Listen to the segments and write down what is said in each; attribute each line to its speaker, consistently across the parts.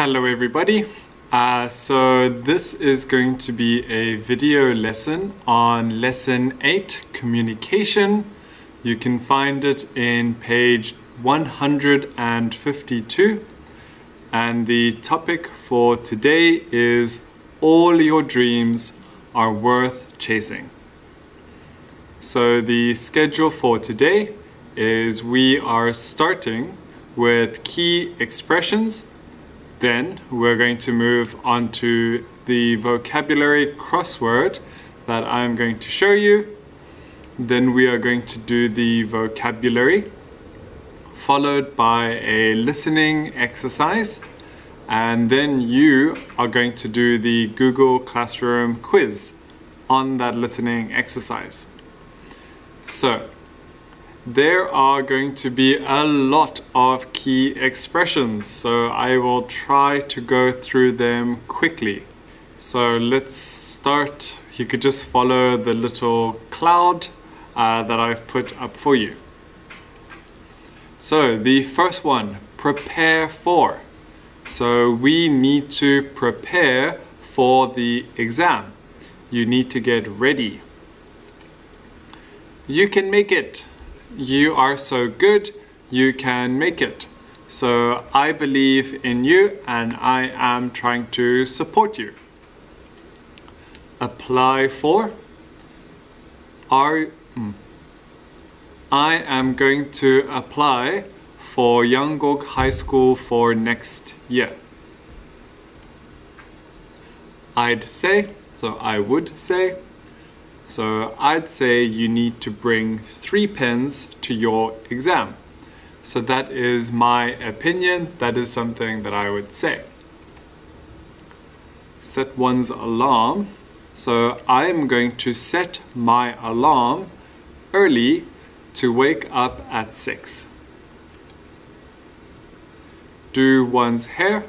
Speaker 1: Hello everybody. Uh, so this is going to be a video lesson on lesson 8 communication. You can find it in page 152 and the topic for today is all your dreams are worth chasing. So the schedule for today is we are starting with key expressions then we're going to move on to the vocabulary crossword that I'm going to show you. Then we are going to do the vocabulary followed by a listening exercise and then you are going to do the Google Classroom quiz on that listening exercise. So there are going to be a lot of key expressions, so I will try to go through them quickly. So let's start. You could just follow the little cloud uh, that I've put up for you. So the first one, prepare for. So we need to prepare for the exam. You need to get ready. You can make it you are so good, you can make it. So I believe in you and I am trying to support you. Apply for. Are, hmm. I am going to apply for Yanggok High School for next year. I'd say, so I would say, so I'd say you need to bring three pens to your exam. So that is my opinion, that is something that I would say. Set one's alarm. So I'm going to set my alarm early to wake up at 6. Do one's hair.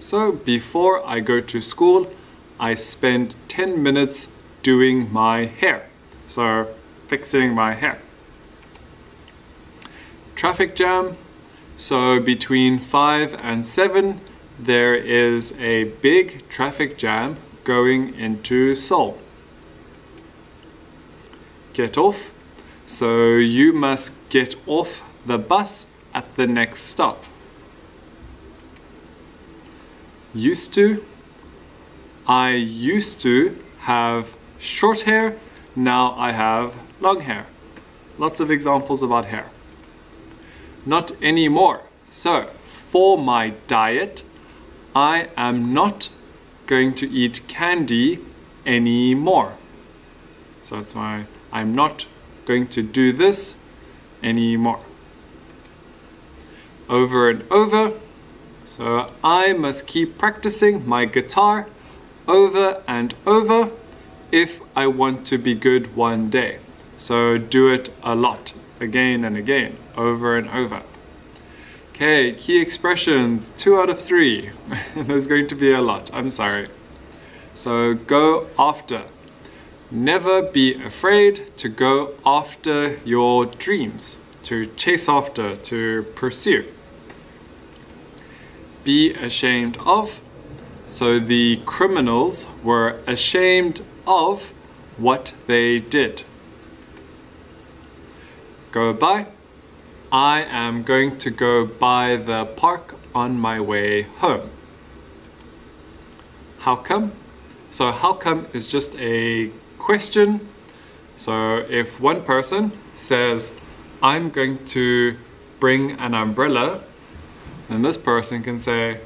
Speaker 1: So before I go to school, I spend 10 minutes doing my hair. So fixing my hair. Traffic jam. So between 5 and 7 there is a big traffic jam going into Seoul. Get off. So you must get off the bus at the next stop. Used to. I used to have short hair, now I have long hair. Lots of examples about hair. Not anymore. So, for my diet, I am not going to eat candy anymore. So that's why I'm not going to do this anymore. Over and over. So I must keep practicing my guitar over and over if I want to be good one day. So do it a lot, again and again, over and over. Okay, key expressions, two out of three. There's going to be a lot, I'm sorry. So go after. Never be afraid to go after your dreams, to chase after, to pursue. Be ashamed of. So the criminals were ashamed of what they did. Go by. I am going to go by the park on my way home. How come? So how come is just a question. So if one person says, I'm going to bring an umbrella, then this person can say,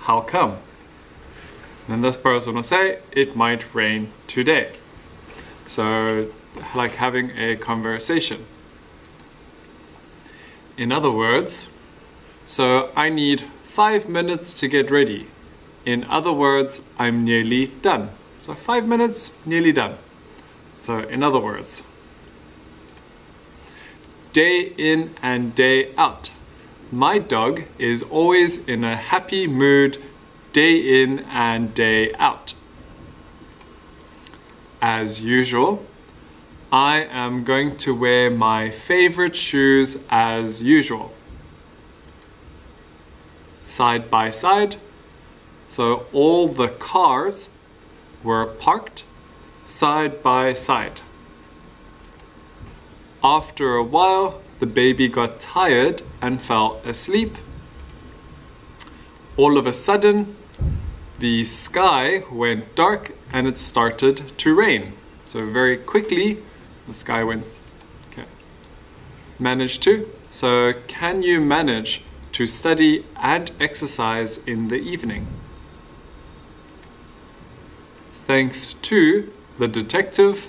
Speaker 1: how come? Then this person say, it might rain today. So like having a conversation. In other words, so I need five minutes to get ready. In other words, I'm nearly done. So five minutes, nearly done. So in other words, day in and day out. My dog is always in a happy mood day in and day out. As usual, I am going to wear my favorite shoes as usual. Side by side, So all the cars were parked side by side. After a while, the baby got tired and fell asleep. All of a sudden, the sky went dark and it started to rain. So very quickly, the sky went, okay, managed to. So can you manage to study and exercise in the evening? Thanks to the detective,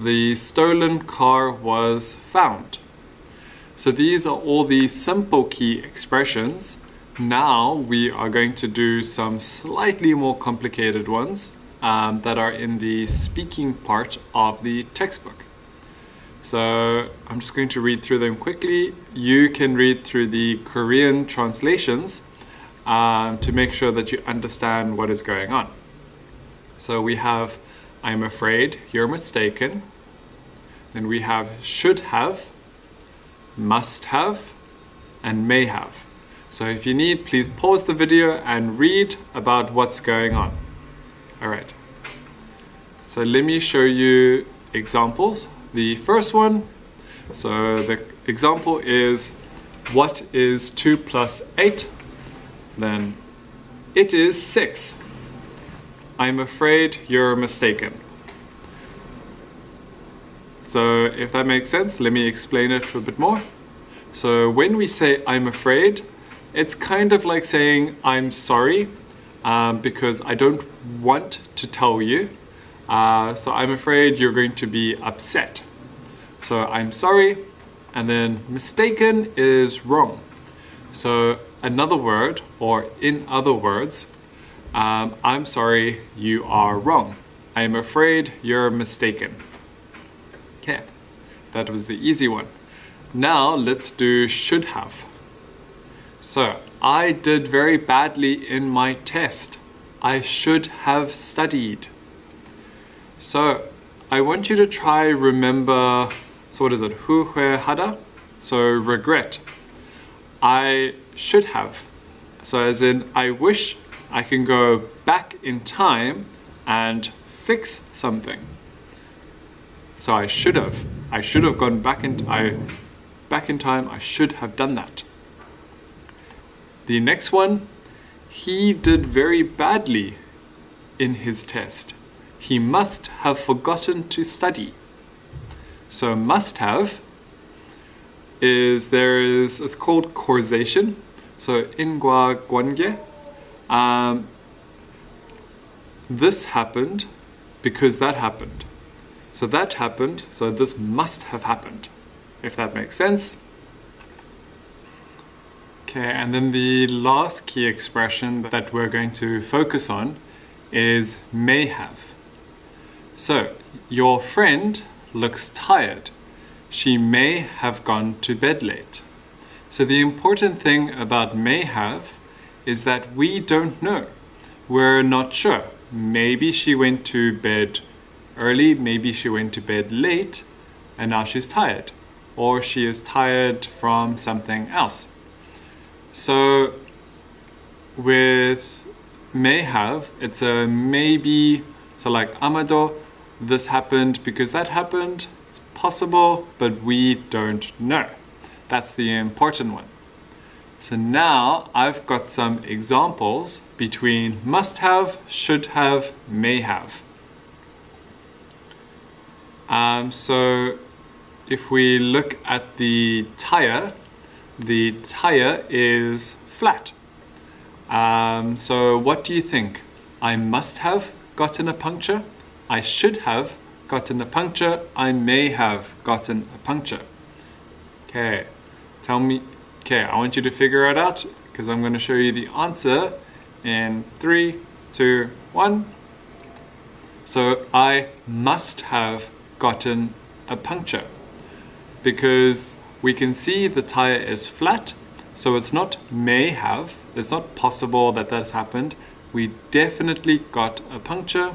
Speaker 1: the stolen car was found. So these are all the simple key expressions. Now we are going to do some slightly more complicated ones um, that are in the speaking part of the textbook. So I'm just going to read through them quickly. You can read through the Korean translations um, to make sure that you understand what is going on. So we have, I'm afraid you're mistaken. Then we have should have, must have, and may have. So if you need, please pause the video and read about what's going on. All right. So let me show you examples. The first one, so the example is what is 2 plus 8? Then it is 6. I'm afraid you're mistaken. So if that makes sense, let me explain it a bit more. So when we say I'm afraid, it's kind of like saying I'm sorry um, because I don't want to tell you. Uh, so I'm afraid you're going to be upset. So I'm sorry, and then mistaken is wrong. So another word, or in other words, um, I'm sorry, you are wrong. I'm afraid you're mistaken. Okay, that was the easy one. Now let's do should have. So I did very badly in my test. I should have studied. So I want you to try remember, so what is it, hu hada? So regret. I should have. So as in, I wish I can go back in time and fix something. So I should have. I should have gone back in, I, back in time. I should have done that. The next one, he did very badly in his test. He must have forgotten to study. So must have is there is it's called causation. So ingwa guange. Um, this happened because that happened. So that happened, so this must have happened, if that makes sense. Okay, and then the last key expression that we're going to focus on is may have. So, your friend looks tired. She may have gone to bed late. So the important thing about may have is that we don't know. We're not sure. Maybe she went to bed early, maybe she went to bed late and now she's tired. Or she is tired from something else. So with may have, it's a maybe, so like amado, this happened because that happened. It's possible, but we don't know. That's the important one. So now I've got some examples between must have, should have, may have. Um, so if we look at the tire, the tire is flat. Um, so what do you think? I must have gotten a puncture. I should have gotten a puncture. I may have gotten a puncture. Okay, tell me. Okay, I want you to figure it out because I'm going to show you the answer in three, two, one. So I must have gotten a puncture because we can see the tire is flat so it's not may have it's not possible that that's happened. We definitely got a puncture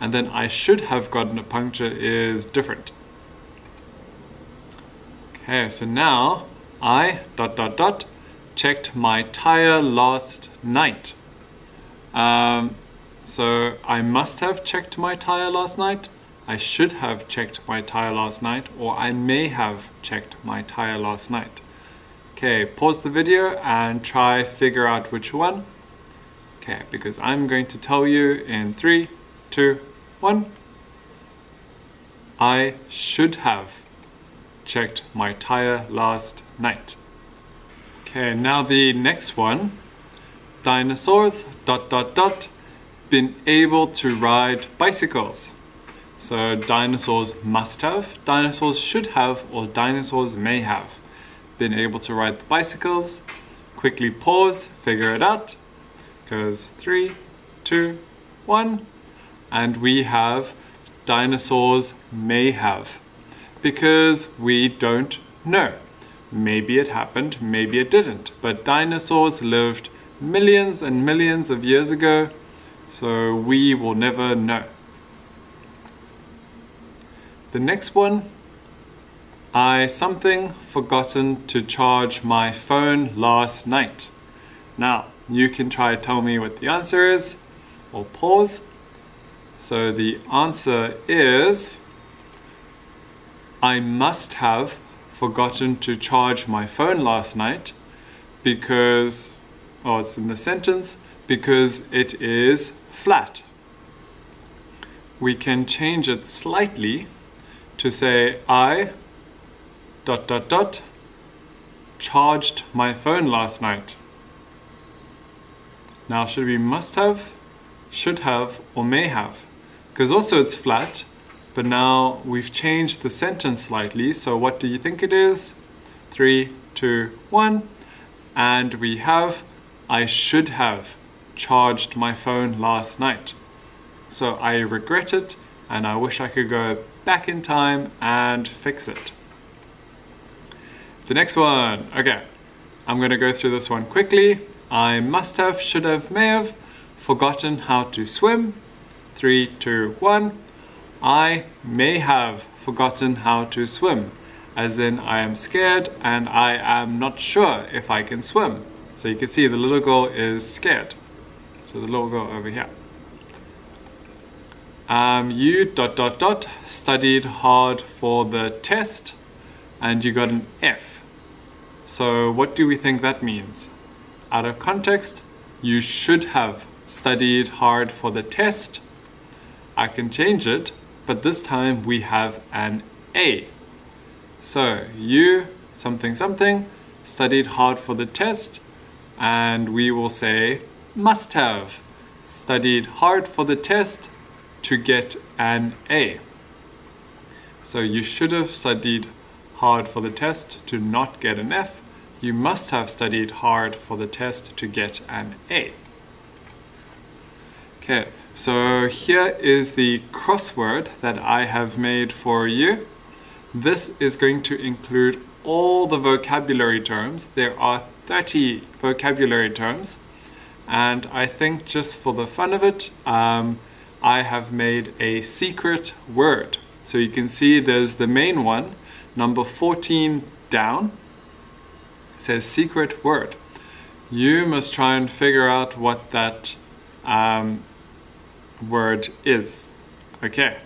Speaker 1: and then I should have gotten a puncture is different. Okay so now I dot dot dot checked my tire last night. Um, so I must have checked my tire last night. I should have checked my tire last night or I may have checked my tire last night. Okay, pause the video and try figure out which one. Okay, because I'm going to tell you in three, two, one. I should have checked my tire last night. Okay, now the next one. Dinosaurs, dot, dot, dot, been able to ride bicycles. So dinosaurs must have, dinosaurs should have, or dinosaurs may have been able to ride the bicycles. Quickly pause, figure it out. Goes three, two, one. And we have dinosaurs may have because we don't know. Maybe it happened, maybe it didn't. But dinosaurs lived millions and millions of years ago, so we will never know. The next one, I something forgotten to charge my phone last night. Now, you can try to tell me what the answer is, or pause. So the answer is, I must have forgotten to charge my phone last night because, oh, it's in the sentence, because it is flat. We can change it slightly to say I dot dot dot charged my phone last night. Now should we must have, should have, or may have? Because also it's flat, but now we've changed the sentence slightly. So what do you think it is? Three, two, one. And we have, I should have charged my phone last night. So I regret it and I wish I could go back in time and fix it. The next one, okay, I'm gonna go through this one quickly. I must have, should have, may have forgotten how to swim. Three, two, one. I may have forgotten how to swim, as in I am scared and I am not sure if I can swim. So you can see the little girl is scared. So the little girl over here. Um, you dot dot dot studied hard for the test and you got an F. So what do we think that means? Out of context, you should have studied hard for the test. I can change it, but this time we have an A. So you something something studied hard for the test and we will say must have studied hard for the test to get an A. So you should have studied hard for the test to not get an F. You must have studied hard for the test to get an A. Okay, so here is the crossword that I have made for you. This is going to include all the vocabulary terms. There are 30 vocabulary terms. And I think just for the fun of it, um, I have made a secret word. So you can see there's the main one, number 14 down. It says secret word. You must try and figure out what that um, word is. Okay.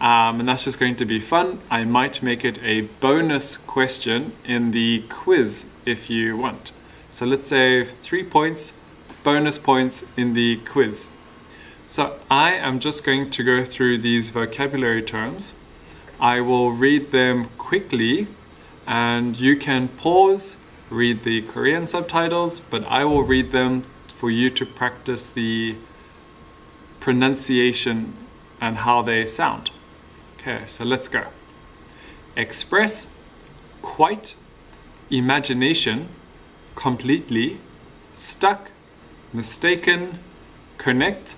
Speaker 1: Um, and that's just going to be fun. I might make it a bonus question in the quiz if you want. So let's say three points, bonus points in the quiz. So I am just going to go through these vocabulary terms. I will read them quickly and you can pause, read the Korean subtitles, but I will read them for you to practice the pronunciation and how they sound. Okay, so let's go. Express, quite, imagination, completely, stuck, mistaken, connect,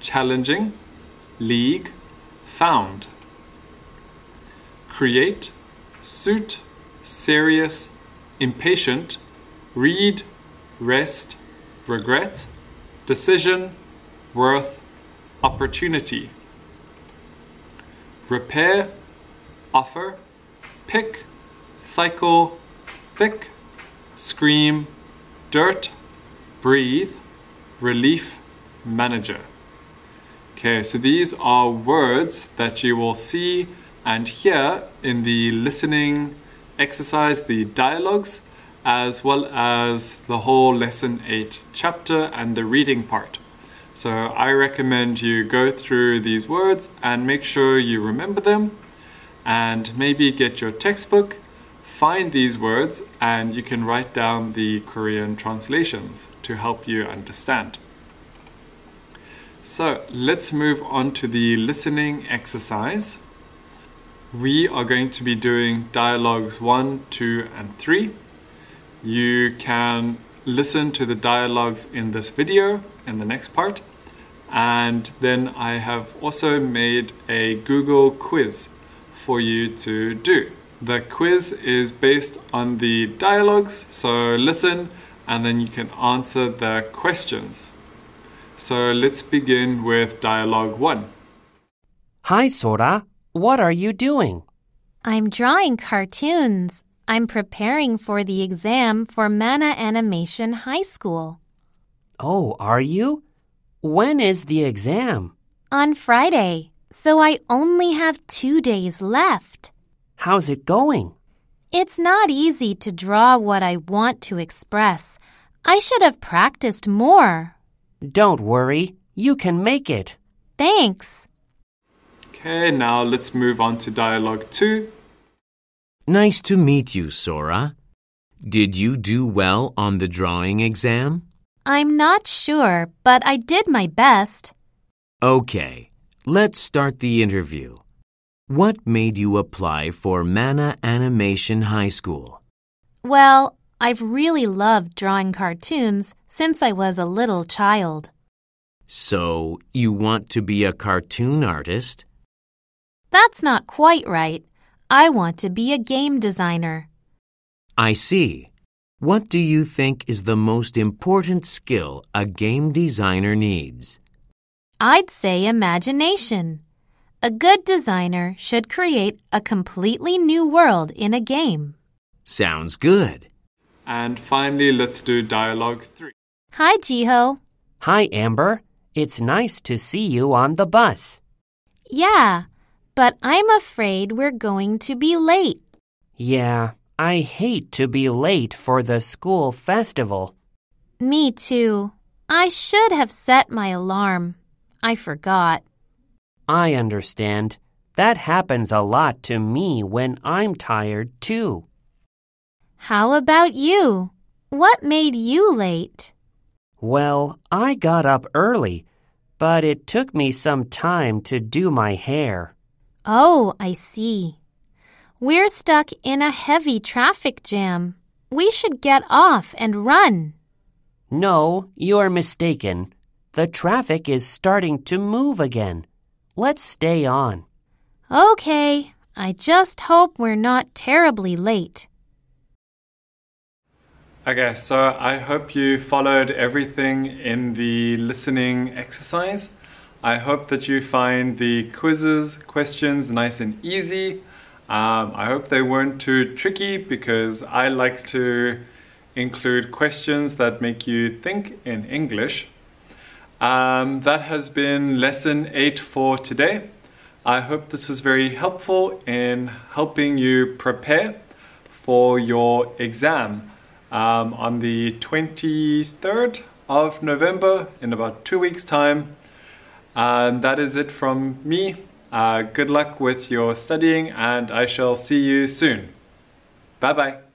Speaker 1: challenging, league, found. Create, suit, serious, impatient, read, rest, regret, decision, worth, opportunity. Repair, offer, pick, cycle, thick, scream, dirt, breathe, relief, manager. Okay, so these are words that you will see and hear in the listening exercise, the dialogues, as well as the whole lesson 8 chapter and the reading part. So I recommend you go through these words and make sure you remember them and maybe get your textbook, find these words, and you can write down the Korean translations to help you understand. So let's move on to the listening exercise. We are going to be doing dialogues 1, 2, and 3. You can listen to the dialogues in this video in the next part. And then I have also made a Google quiz for you to do. The quiz is based on the dialogues, so listen and then you can answer the questions. So let's begin with dialogue one.
Speaker 2: Hi, Sora. What are you doing?
Speaker 3: I'm drawing cartoons. I'm preparing for the exam for Mana Animation High School.
Speaker 2: Oh, are you? When is the exam?
Speaker 3: On Friday, so I only have two days left.
Speaker 2: How's it going?
Speaker 3: It's not easy to draw what I want to express. I should have practiced more.
Speaker 2: Don't worry, you can make it.
Speaker 3: Thanks.
Speaker 1: Okay, now let's move on to dialogue two.
Speaker 4: Nice to meet you, Sora. Did you do well on the drawing exam?
Speaker 3: I'm not sure, but I did my best.
Speaker 4: Okay, let's start the interview. What made you apply for Mana Animation High School?
Speaker 3: Well, I've really loved drawing cartoons since I was a little child.
Speaker 4: So, you want to be a cartoon artist?
Speaker 3: That's not quite right. I want to be a game designer.
Speaker 4: I see. What do you think is the most important skill a game designer needs?
Speaker 3: I'd say imagination. A good designer should create a completely new world in a game.
Speaker 4: Sounds good.
Speaker 1: And finally, let's do dialogue three.
Speaker 3: Hi, Jiho.
Speaker 2: Hi, Amber. It's nice to see you on the bus.
Speaker 3: Yeah, but I'm afraid we're going to be late.
Speaker 2: Yeah, I hate to be late for the school festival.
Speaker 3: Me too. I should have set my alarm. I forgot.
Speaker 2: I understand. That happens a lot to me when I'm tired, too.
Speaker 3: How about you? What made you late?
Speaker 2: Well, I got up early, but it took me some time to do my hair.
Speaker 3: Oh, I see. We're stuck in a heavy traffic jam. We should get off and run.
Speaker 2: No, you're mistaken. The traffic is starting to move again. Let's stay on.
Speaker 3: Okay, I just hope we're not terribly late.
Speaker 1: Okay, so I hope you followed everything in the listening exercise. I hope that you find the quizzes, questions nice and easy. Um, I hope they weren't too tricky because I like to include questions that make you think in English. Um, that has been lesson 8 for today. I hope this was very helpful in helping you prepare for your exam um, on the 23rd of November in about two weeks' time. And that is it from me. Uh, good luck with your studying, and I shall see you soon. Bye bye.